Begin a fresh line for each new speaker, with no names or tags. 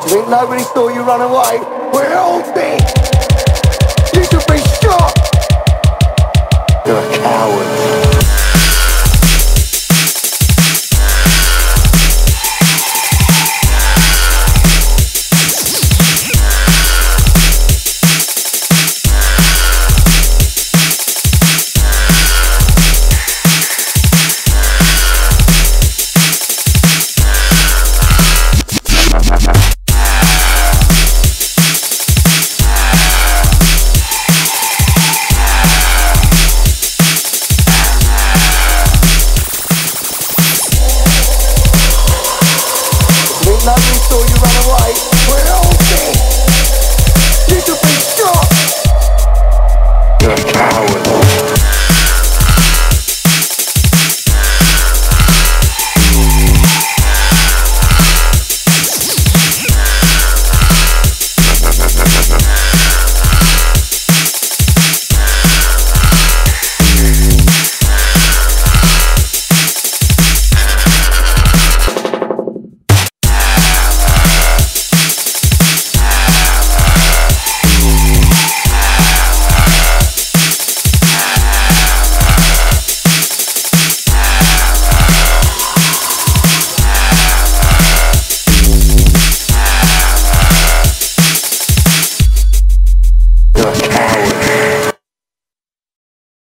But think nobody saw you run away? We're all dead. You should be shot.
You're a coward.